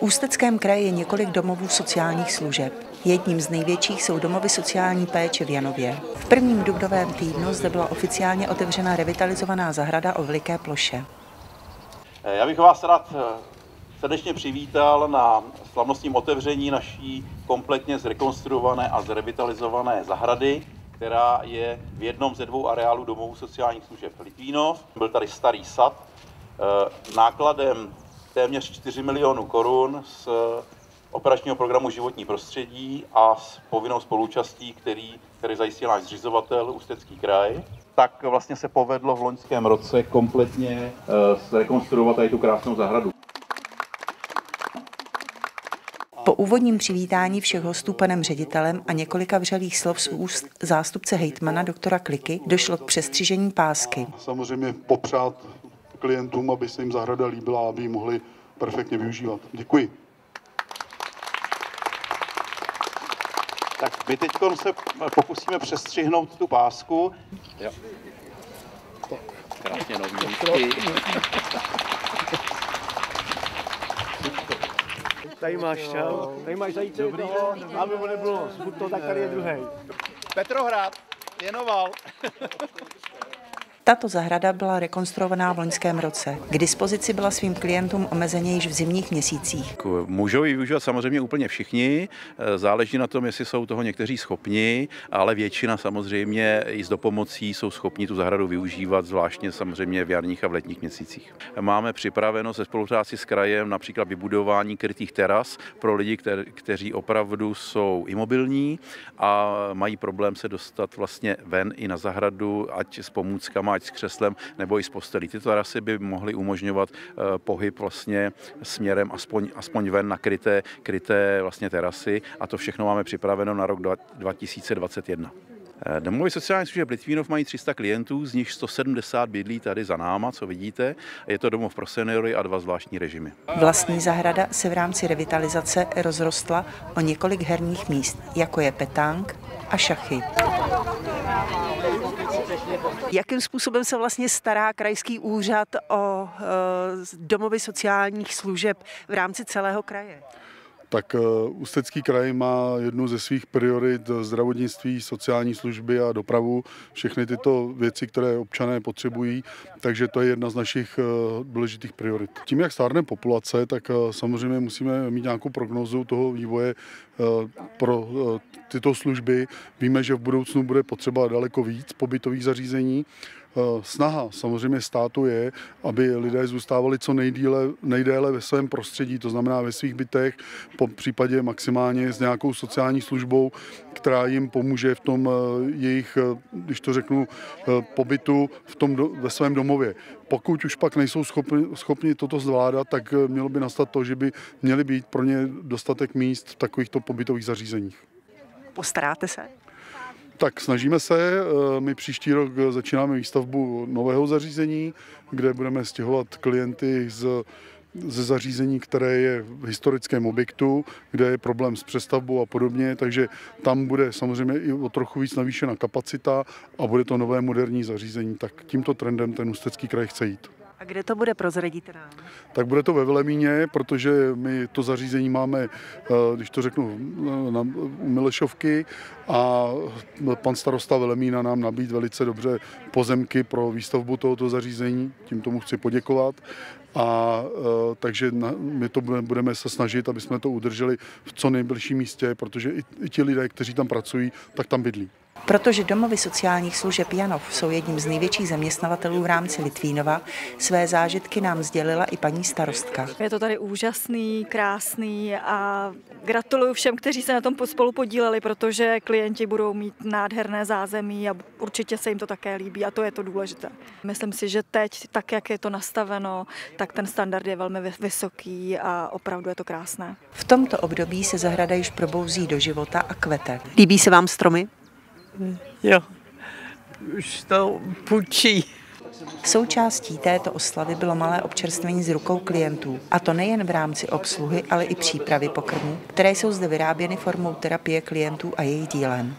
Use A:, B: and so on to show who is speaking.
A: Ústeckém kraji je několik domovů sociálních služeb. Jedním z největších jsou domovy sociální péče v Janově. V prvním dubnovém týdnu zde byla oficiálně otevřena revitalizovaná zahrada o veliké ploše.
B: Já bych vás rád eh, srdečně přivítal na slavnostním otevření naší kompletně zrekonstruované a zrevitalizované zahrady, která je v jednom ze dvou areálů domovů sociálních služeb Litvínov. Byl tady starý sad, eh, nákladem téměř 4 milionů korun z operačního programu Životní prostředí a s povinnou spolúčastí, který, který zajistil náš zřizovatel Ústecký kraj, tak vlastně se povedlo v loňském roce kompletně uh, zrekonstruovat tady tu krásnou zahradu.
A: Po úvodním přivítání všech hostů panem ředitelem a několika vřelých slov z úst zástupce hejtmana doktora Kliky došlo k přestřižení pásky.
C: Samozřejmě popřát klientům, aby se jim zahrada líbila, aby ji mohli perfektně využívat. Děkuji.
B: Tak my teď se pokusíme přestřihnout tu pásku. Jo. Krásně nový
D: Tady máš čau. Tady máš zajíce toho, aby mu nebylo smutno, tak tady je druhý.
B: Petrohrad, Jenoval.
A: Tato zahrada byla rekonstruovaná v loňském roce. K dispozici byla svým klientům omezeně již v zimních měsících.
E: Můžou ji využívat samozřejmě úplně všichni, záleží na tom, jestli jsou toho někteří schopni, ale většina samozřejmě i s dopomocí jsou schopni tu zahradu využívat, zvláštně samozřejmě v jarních a v letních měsících. Máme připraveno se spolupráci s krajem například vybudování krytých teras pro lidi, kteří opravdu jsou imobilní a mají problém se dostat vlastně ven i na zahradu, ať s pomůckama, ať s křeslem nebo i s postelí. Tyto terasy by mohly umožňovat eh, pohyb vlastně směrem aspoň, aspoň ven na kryté, kryté vlastně terasy a to všechno máme připraveno na rok 2021. Eh, Domovy sociální služeb Litvínov mají 300 klientů, z nich 170 bydlí tady za náma, co vidíte. Je to domov pro seniory a dva zvláštní režimy.
A: Vlastní zahrada se v rámci revitalizace rozrostla o několik herních míst, jako je petang a šachy. Jakým způsobem se vlastně stará krajský úřad o e, domovy sociálních služeb v rámci celého kraje?
C: Tak Ústecký kraj má jednu ze svých priorit zdravotnictví, sociální služby a dopravu, všechny tyto věci, které občané potřebují, takže to je jedna z našich důležitých priorit. Tím, jak stárne populace, tak samozřejmě musíme mít nějakou prognozu toho vývoje pro tyto služby. Víme, že v budoucnu bude potřeba daleko víc pobytových zařízení, Eh, snaha samozřejmě státu je, aby lidé zůstávali co nejdíle, nejdéle ve svém prostředí, to znamená ve svých bytech, po případě maximálně s nějakou sociální službou, která jim pomůže v tom eh, jejich, eh, když to řeknu, pobytu v tom, ve svém domově. Pokud už pak nejsou schopni, schopni toto zvládat, tak mělo by nastat to, že by měly být pro ně dostatek míst v takovýchto pobytových zařízeních.
A: Postaráte se?
C: Tak snažíme se. Eh, my příští rok začínáme výstavbu nového zařízení, kde budeme stěhovat klienty z ze zařízení, které je v historickém objektu, kde je problém s přestavbou a podobně, takže tam bude samozřejmě i o trochu víc navýšena kapacita a bude to nové moderní zařízení. Tak tímto trendem ten Ústecký kraj chce jít.
A: A kde to bude, prozradíte nám?
C: Tak bude to ve Velemíně, protože my to zařízení máme, eh, když to řeknu, na Milešovky a pan starosta Velemína nám nabít velice dobře pozemky pro výstavbu tohoto zařízení, tím tomu chci poděkovat. A e, takže na, my to budeme, budeme se snažit, aby jsme to udrželi v co nejbližším místě, protože i, i ti lidé, kteří tam pracují, tak tam bydlí.
A: Protože domovy sociálních služeb Janov jsou jedním z největších zaměstnavatelů v rámci Litvínova, své zážitky nám sdělila i paní starostka.
F: Je to tady úžasný, krásný a gratuluju všem, kteří se na tom spolu podíleli, protože klienti budou mít nádherné zázemí a určitě se jim to také líbí a to je to důležité. Myslím si, že teď, tak jak je to nastaveno, tak ten standard je velmi vysoký a opravdu je to krásné.
A: V tomto období se zahrada již probouzí do života a kvete. Líbí se vám stromy?
G: Jo, už to pučí.
A: Součástí této oslavy bylo malé občerstvení z rukou klientů. A to nejen v rámci obsluhy, ale i přípravy pokrmů, které jsou zde vyráběny formou terapie klientů a jejich dílem.